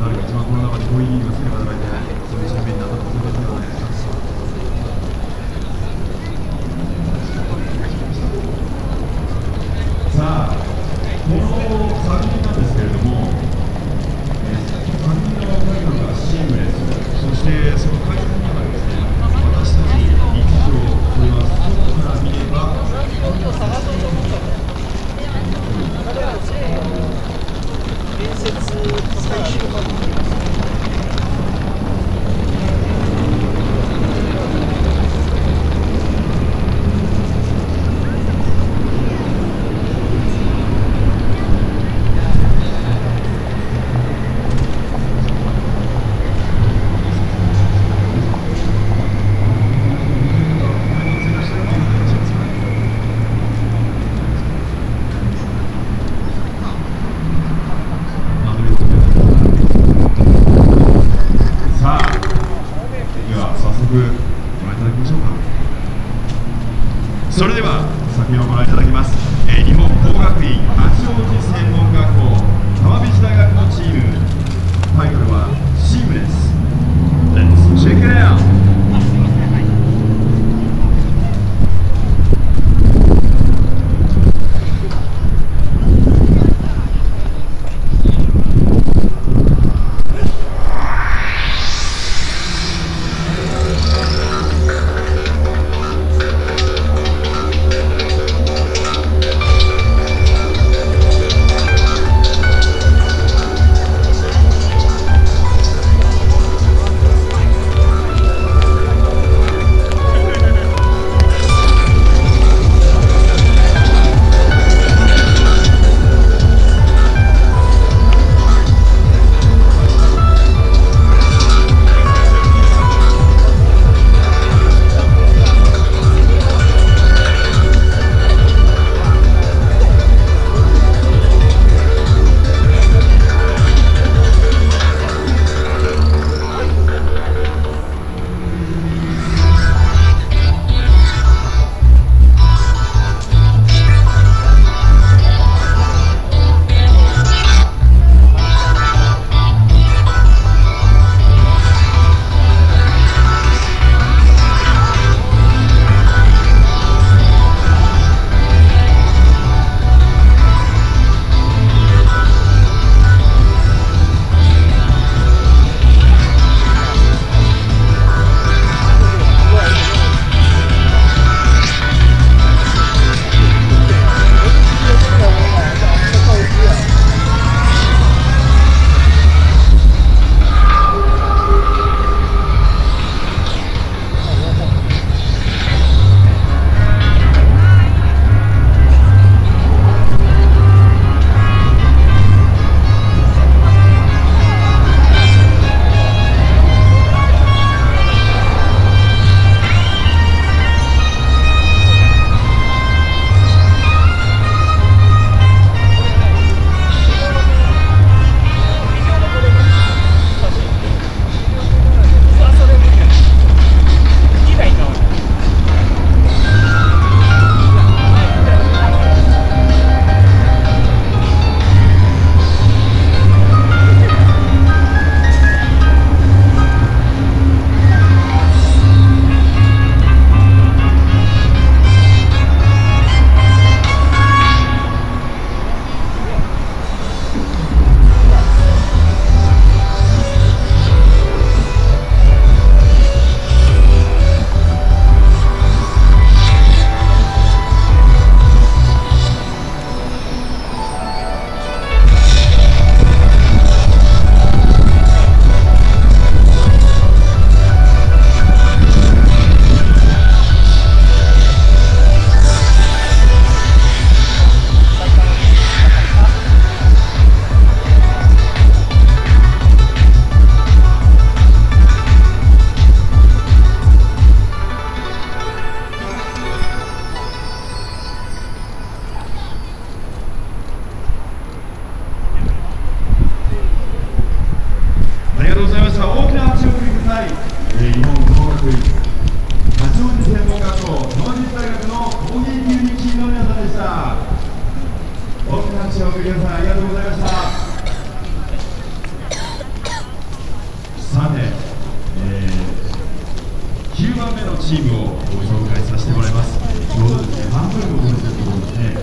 一番この中で上位そういうにないますの。さあ、このなんですけれども、えー、のがシームレス、そしてその会皆さんありがとうございましたさて、えー、9番目のチームをご紹介させてもらいます。ちょうどですね半分の分のところですね、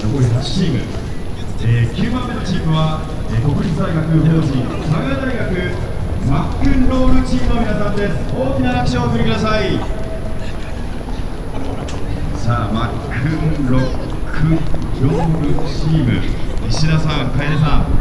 え、残り8チーム、えー、9番目のチームは、えー、国立大学法人佐賀大学マックンロールチームの皆さんです。大きな拍手をお送りください。さあマックンロール。ロールチーム石田さん楓さん、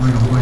为什么会